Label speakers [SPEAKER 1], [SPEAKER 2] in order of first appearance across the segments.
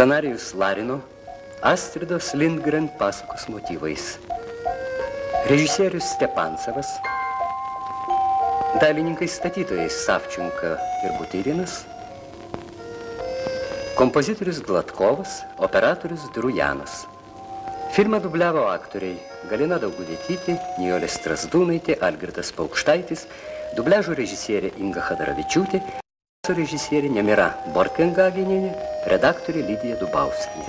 [SPEAKER 1] Scenarijus Larino, Astridos Lindgren pasakos motyvais. Režisierius Stepansavas, dalininkai statytojai Savčenka ir Butyrinas, kompozitorius Glatkovas, operatorius Drujanas. Filmą dubliavo aktoriai Galina Daugudėtyti, Nijolė Strasdūnaitė, Algirdas Paukštaitis, dubliažo režisierė Inga Hadaravičiūtė, režisierė Nemira Borkengagininė, redaktorė Lydija Dubauskija.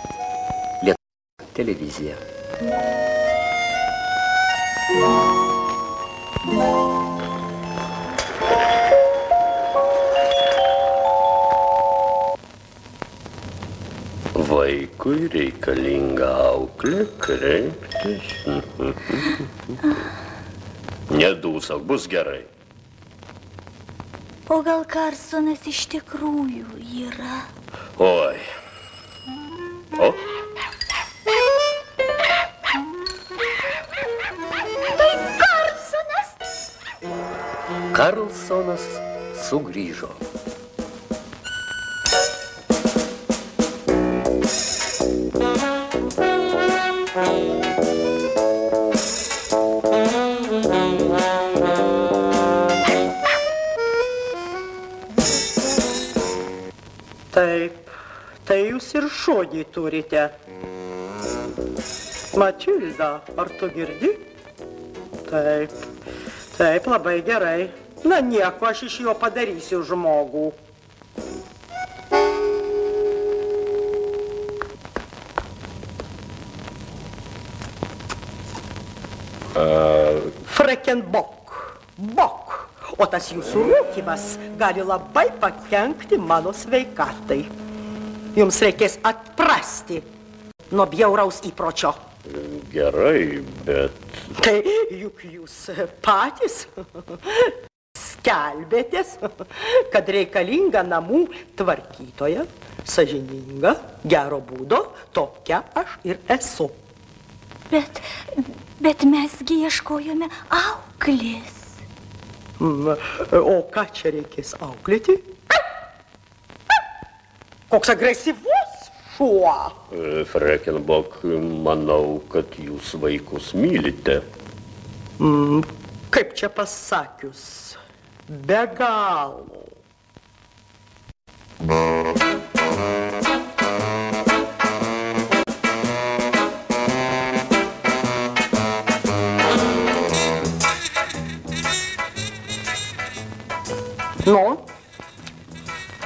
[SPEAKER 1] Lietuvos televizija.
[SPEAKER 2] Vaikui reikalinga auklė kreiptis. Nedūsak, bus gerai.
[SPEAKER 3] O gal Karsonas iš tikrųjų yra?
[SPEAKER 2] Oi. O,
[SPEAKER 3] Tai Karsonas!
[SPEAKER 1] Karlsonas sugrįžo.
[SPEAKER 4] Ir šodį turite. Matilda, ar tu girdi? Taip, taip, labai gerai. Na nieko, aš iš jo padarysiu žmogų. Frekenbok, bok. O tas jūsų rūkymas gali labai pakenkti mano sveikatai. Jums reikės atprasti nuo bjauraus įpročio.
[SPEAKER 2] gerai, bet
[SPEAKER 4] Tai juk jūs patys skelbėtės, kad reikalinga namų tvarkytoja, sažininga, gero būdo, tokia aš ir esu.
[SPEAKER 3] Bet, bet mesgi ieškojome auklės.
[SPEAKER 4] Mm, O ką čia reikės auklėti? Koks agresyvus šuo.
[SPEAKER 2] e, Frekenbok, manau, kad jūs vaikus mylite.
[SPEAKER 4] Mm, Kaip čia pasakius, be galo. Nu,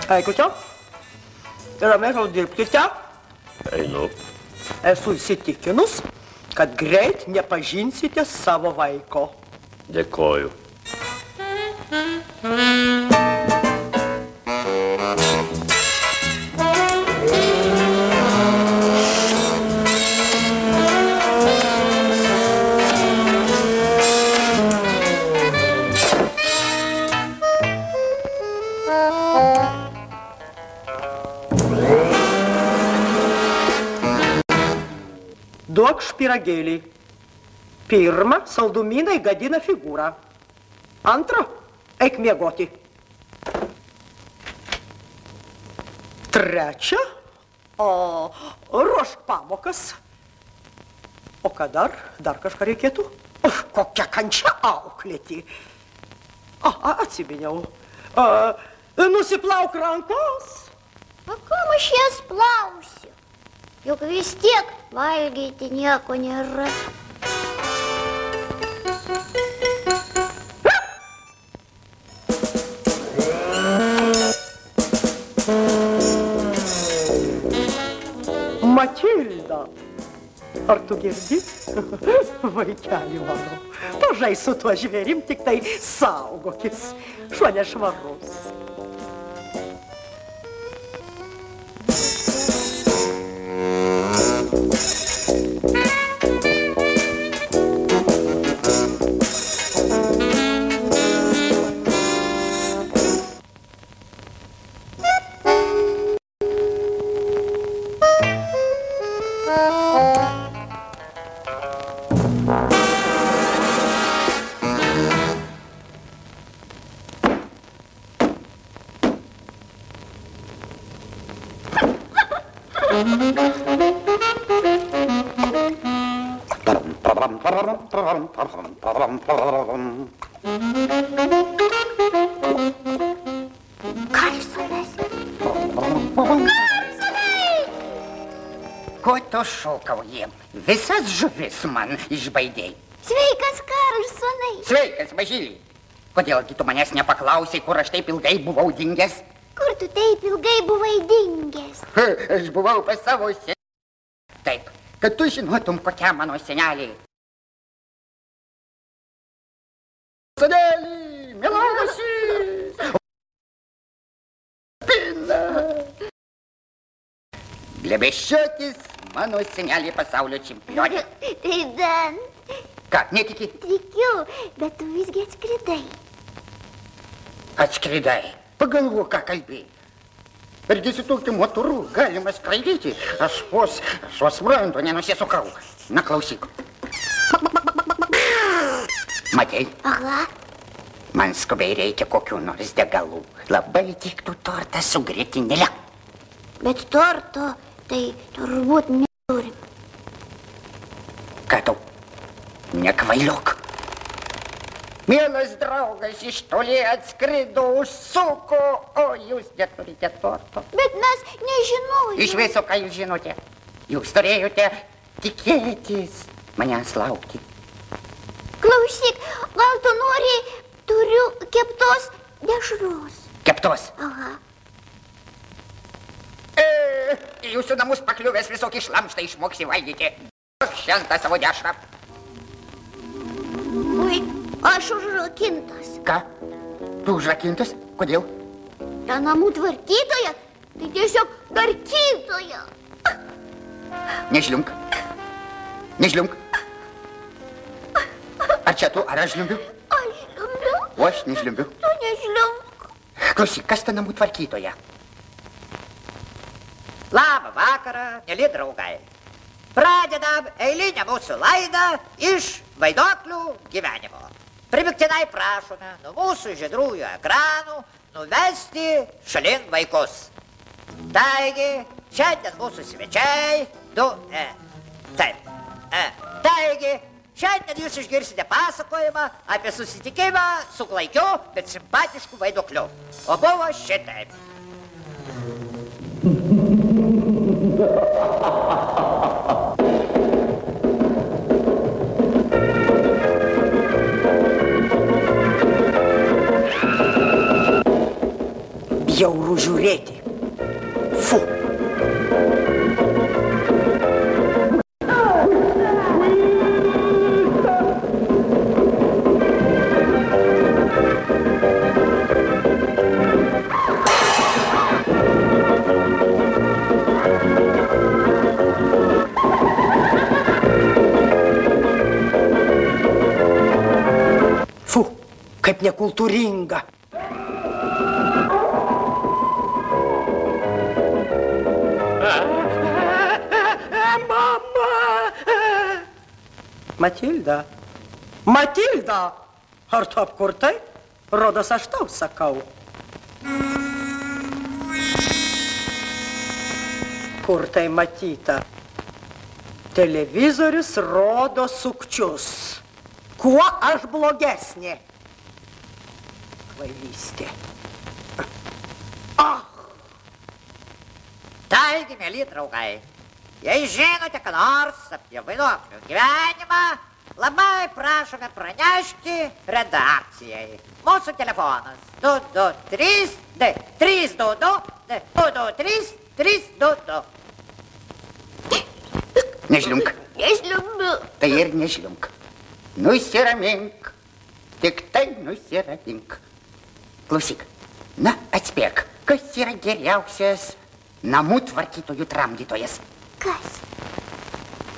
[SPEAKER 4] eikite, ramiai dirbkite.
[SPEAKER 2] Einu.
[SPEAKER 4] Esu įsitikinus, kad greit nepažinsite savo vaiko.
[SPEAKER 2] Dėkoju.
[SPEAKER 4] Duok špiragėlį. Pirma, saldumynai gadina figūrą. Antra, eik miegoti. Trečia, o, ruošk pamokas. O ką dar? Dar kažką reikėtų? Uf, kokia kančia auklėti. A, a atsiminiau. A, nusiplauk rankos.
[SPEAKER 5] O kam aš jas plausiu? Juk vis tiek valgyti nieko nėra.
[SPEAKER 4] Matilda, ar tu girdi? Vaikeli mano, pažai su tuo žvėrim, tik tai saugokis. Šuo nešvarus.
[SPEAKER 5] Karlsonas.
[SPEAKER 6] Ko tu šūkauji? Visas žuvis man išbaidėjai.
[SPEAKER 5] Sveikas, Karlsonai.
[SPEAKER 6] Sveikas, mažylį. Kodėlgi tu manęs nepaklausai, kur aš taip ilgai buvau dingęs?
[SPEAKER 5] Kur tu taip ilgai buvai dingęs?
[SPEAKER 6] Aš buvau pas savo senelį. Taip, kad tu žinotum, kokia mano senelė. Senelį, mielasis. Pina. Glebeščiotis mano senelė pasaulio čempionė.
[SPEAKER 5] Tai bent
[SPEAKER 6] Ką, netiki?
[SPEAKER 5] tikiu, bet tu visgi atskridai.
[SPEAKER 6] Atskridai. Pagalvo, ką kalbėjai. Argi su tokiu motoru galima skraidyti? Aš vos, aš vos randu nenusisukau. Na, klausyk. Matei,
[SPEAKER 5] Aha,
[SPEAKER 6] man skubiai reikia kokių nors degalų. Labai tiktų tortą su grėtinėle.
[SPEAKER 5] bet torto tai turbūt neturim.
[SPEAKER 6] Ką tau? Nekvailiok. Mielas draugas iš toli atskrido, užsuko, o jūs neturite torto.
[SPEAKER 5] Bet mes nežinojome.
[SPEAKER 6] Iš viso, ką jūs žinote, jūs turėjote tikėtis manęs laukti.
[SPEAKER 5] Klausyk, gal tu nori, turiu keptos dešros.
[SPEAKER 6] Keptos.
[SPEAKER 5] Aha.
[SPEAKER 6] E, į jūsų namus pakliuvęs visokį šlamštą išmoksi valgyti. Šventą savo dešrą.
[SPEAKER 5] Ui, aš užrakintas.
[SPEAKER 6] Ką? Tu užrakintas? Kodėl?
[SPEAKER 5] Ta namų tvarkytoja, tai tiesiog tvarkytoja.
[SPEAKER 6] Nežliunk. Nežliunk. Ar čia tu, ar aš žliumbiu?
[SPEAKER 5] Aš žliumbiu,
[SPEAKER 6] O aš nežliumbiu.
[SPEAKER 5] tu nežliumk.
[SPEAKER 6] Klausyk, kas ta namų tvarkytoja?
[SPEAKER 7] Labą vakarą, mėly draugai. Pradedam eilinę mūsų laidą iš vaidoklių gyvenimo. Primiktinai prašome nuo mūsų žydrųjų ekranų nuvesti šalin vaikus. Taigi, šiandien mūsų svečiai, du, e, taip, e, taigi, šiandien jūs išgirsite pasakojimą apie susitikimą su klaikiu, bet simpatišku vaidokliu. O buvo šitaip.
[SPEAKER 4] Bjauru žiūrėti. Kaip nekultūringa. Mama! Matilda. Matilda! Ar tu apkurtai? Rodos aš tau sakau. Kur tai matyta? Televizorius rodo sukčius. Kuo aš blogesnė? Kvailystė. Ah!
[SPEAKER 7] Taigi, mėly draugai, jei žinote, ką nors apie vaiduoklių gyvenimą, labai prašome pranešti redakcijai. Mūsų telefonas 223 D 322 223 322.
[SPEAKER 6] Nežliunk.
[SPEAKER 5] Nežliumbiu.
[SPEAKER 6] Tai ir nežliunk. Nusiramink. Tik tai nusiramink. Klausyk. Na, atspėk, kas yra geriausias namų tvarkytojų tramdytojas?
[SPEAKER 5] Kas?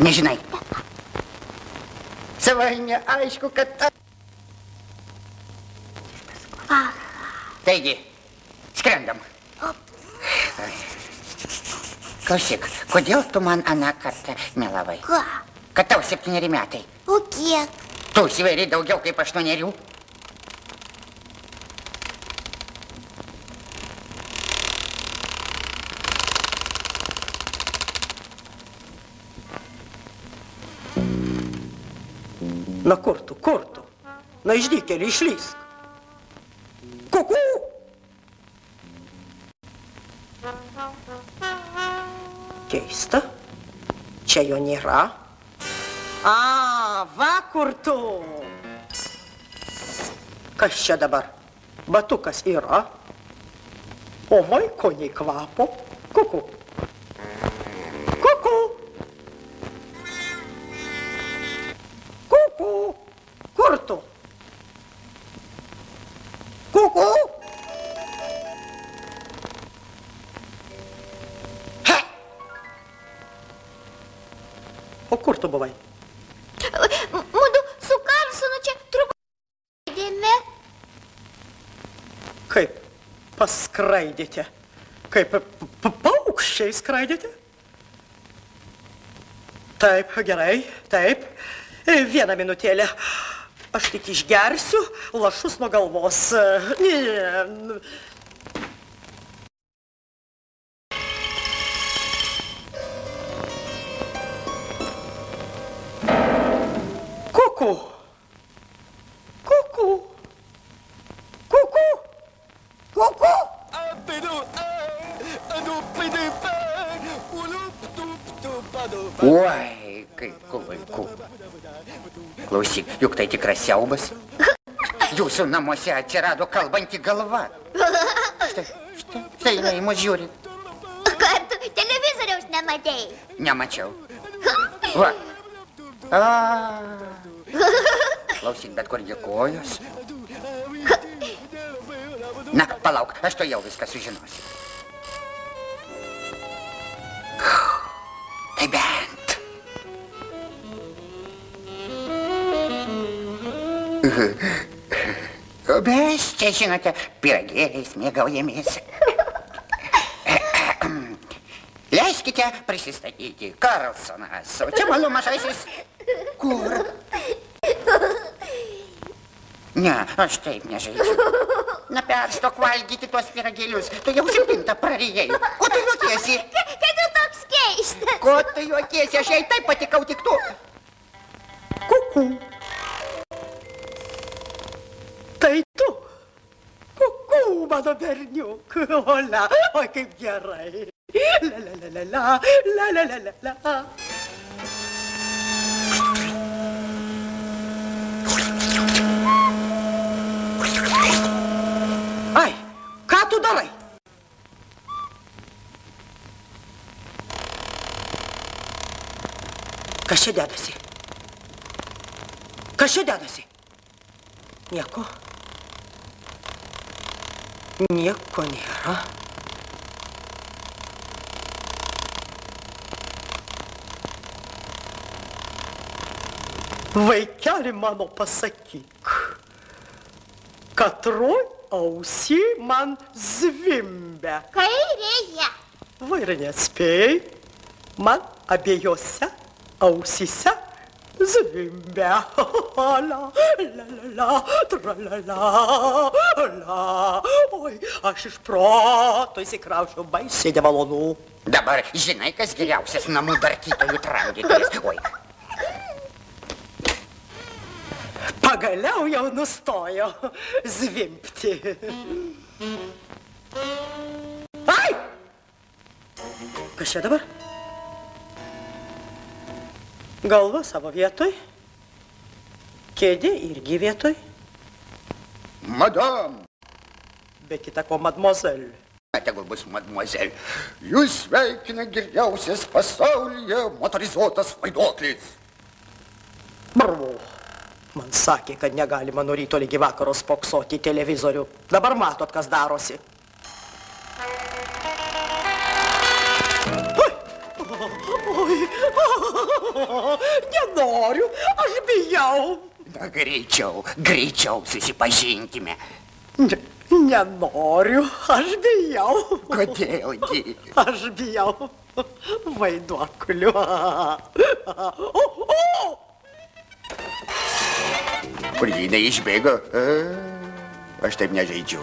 [SPEAKER 6] Nežinai. Savaime aišku, kad... ta- Taigi, skrendam. Klausyk, kodėl tu man aną kartą melavai?
[SPEAKER 5] Ką?
[SPEAKER 6] Kad tau septyneri metai.
[SPEAKER 5] O kiek?
[SPEAKER 6] Tu sveri daugiau kaip aštuonerių.
[SPEAKER 4] Na kur tu, kur tu? Na išdykėlį išlysk. Kuku! Keista. Čia jo nėra. A, va kur tu. Kas čia dabar? Batukas yra. O vaiko nei kvapo. Kuku. O kur tu buvai?
[SPEAKER 5] Mudu su Karlsonu čia truputį dėme.
[SPEAKER 4] Kaip paskraidėte? Kaip paukščiai skraidėte? Taip, gerai, taip. E, Vieną minutėlę. Aš tik išgersiu lašus nuo galvos. Kuku. Kuku. Kuku. Kuku.
[SPEAKER 6] Oi, kaip klaiku. Klausyk, juk tai tikras siaubas. Jūsų namuose atsirado kalbanti galva. Štai, štai, štai jinai mus žiūri.
[SPEAKER 5] Kad tu televizoriaus nematėjai.
[SPEAKER 6] Nemačiau. Va. A. Klausyk, bet kurgi kojos? Na, palauk, aš to jau viską sužinosiu. Tai bent. O mes čia, žinote, piragėliais mėgaujamės. Leiskite prisistatyti. Karlsonas. O čia mano mažasis. Kur? Ne, aš taip nežaidžiu. Na, perstok valgyti tuos piragėlius. Tu jau septintą prarijai. Ko tu juokiesi?
[SPEAKER 5] Kai tu toks keistas.
[SPEAKER 6] Ko tu juokiesi? Aš jai taip patikau tik tu.
[SPEAKER 4] Kuku. Tai tu. Kuku, mano berniuk. Ola, oi kaip gerai. La la la la la, la la la la la. Ai, ką tu darai? Kas čia dedasi? Kas čia dedasi? Nieko. Nieko nėra. Vaikeli mano pasakyk, katroj ausį man zvimbia.
[SPEAKER 5] Kairėje.
[SPEAKER 4] Va ir neatspėjai, man abiejose ausyse zvimbia. La, la, la, la, tra, la, la, la. Oi, aš iš proto įsikraučiau baisiai nemalonu.
[SPEAKER 6] Dabar žinai, kas geriausias namų darkytojų tramdytojas. Oi,
[SPEAKER 4] Pagaliau jau nustojo zvimbti. Ai! Kas čia dabar? Galva savo vietoj. Kėdė irgi vietoj.
[SPEAKER 6] madam.
[SPEAKER 4] Be kita ko, mademoiselle.
[SPEAKER 6] Tegul bus mademoiselle. Jūs sveikina geriausias pasaulyje motorizuotas vaiduoklis.
[SPEAKER 4] Bravo. Man sakė, kad negalima nuo ryto lygi vakaro spoksoti televizorių. Dabar matot, kas darosi. nenoriu, aš bijau.
[SPEAKER 6] Na, greičiau, greičiau susipažinkime.
[SPEAKER 4] Ne, nenoriu, aš bijau.
[SPEAKER 6] Kodėlgi?
[SPEAKER 4] Aš bijau vaiduokliu. O, o!
[SPEAKER 6] Kur jinai išbėgo? Aš taip nežaidžiu.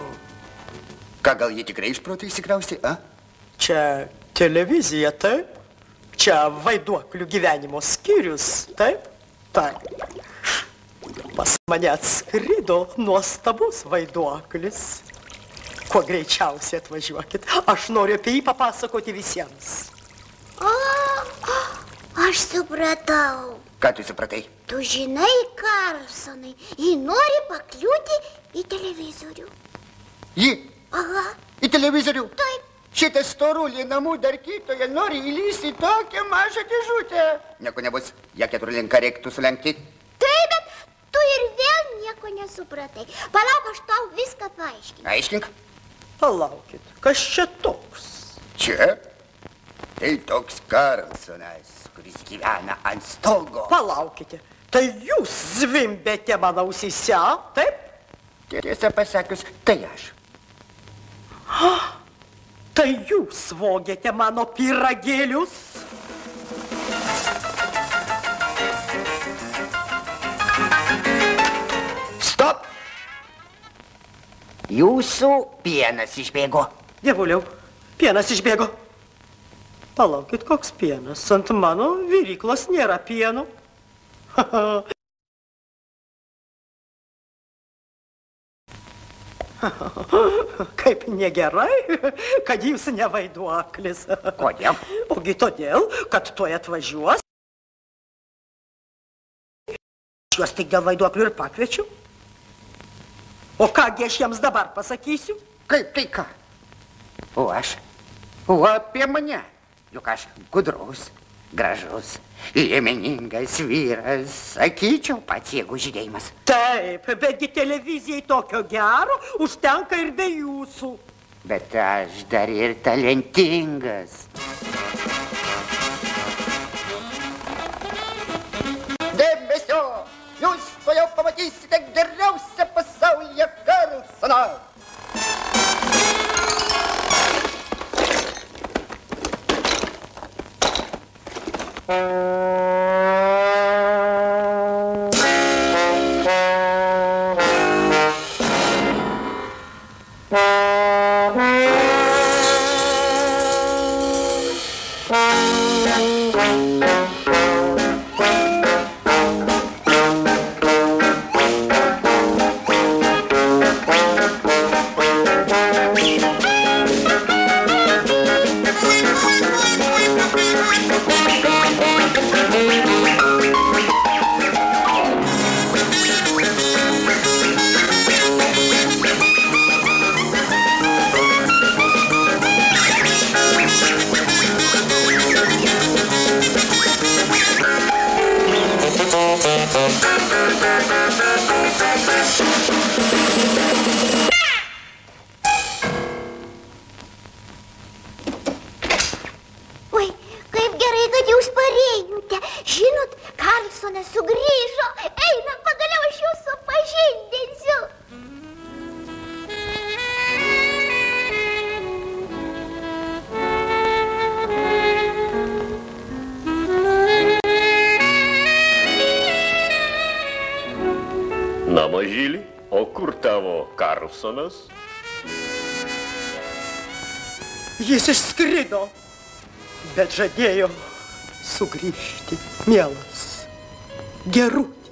[SPEAKER 6] Ką, gal jie tikrai iš proto įsikrausti, a?
[SPEAKER 4] Čia televizija, taip? Čia vaiduoklių gyvenimo skyrius, taip? Taip. Pas mane atskrido nuostabus vaiduoklis. Kuo greičiausiai atvažiuokit. Aš noriu apie jį papasakoti visiems.
[SPEAKER 5] O, aš supratau.
[SPEAKER 6] Ką tu supratai?
[SPEAKER 5] Tu žinai, Karlsonai, ji nori pakliūti į televizorių.
[SPEAKER 6] Ji
[SPEAKER 5] Aha,
[SPEAKER 6] į televizorių.
[SPEAKER 5] taip.
[SPEAKER 6] Šitas storulį namų darkytoje nori įlysti į tokią mažą dėžutę. Nieko nebus, ją keturlinką reiktų sulenkti.
[SPEAKER 5] Taip, bet tu ir vėl nieko nesupratai. Palauk, aš tau viską paaiškinu.
[SPEAKER 6] Aiškink,
[SPEAKER 4] Palaukit, kas čia toks?
[SPEAKER 6] čia tai toks Karlsonas, kuris gyvena ant stogo.
[SPEAKER 4] Palaukite, tai jūs zvimbėte mano ausyse, taip?
[SPEAKER 6] Tiesą pasakius, tai aš.
[SPEAKER 4] Tai jūs vogėte mano pyragėlius?
[SPEAKER 6] Stop! Jūsų pienas išbėgo.
[SPEAKER 4] Dievuliau, pienas išbėgo. Palaukit, koks pienas? Ant mano viryklos nėra pieno. Kaip negerai, kad jūs nevaiduoklis.
[SPEAKER 6] Kodėl?
[SPEAKER 4] Ogi todėl, kad tuoj atvažiuos. Juos tik dėl vaiduoklių ir pakviečiu. O kągi aš jiems dabar pasakysiu?
[SPEAKER 6] Kaip tai ką? O aš? O apie mane? Juk aš gudrus, gražus, liemeningas vyras. Sakyčiau, pats jėgų žydėjimas.
[SPEAKER 4] Taip, betgi televizijai tokio gero užtenka ir be jūsų.
[SPEAKER 6] Bet aš dar ir talentingas. Dėmesio! Jūs to jau pamatysite geriausią pasaulyje Karlsoną.
[SPEAKER 5] 嗯
[SPEAKER 2] Na, mažylį, o kur tavo Karlsonas?
[SPEAKER 4] Jis išskrido, bet žadėjo sugrįžti, mielas. Gerut.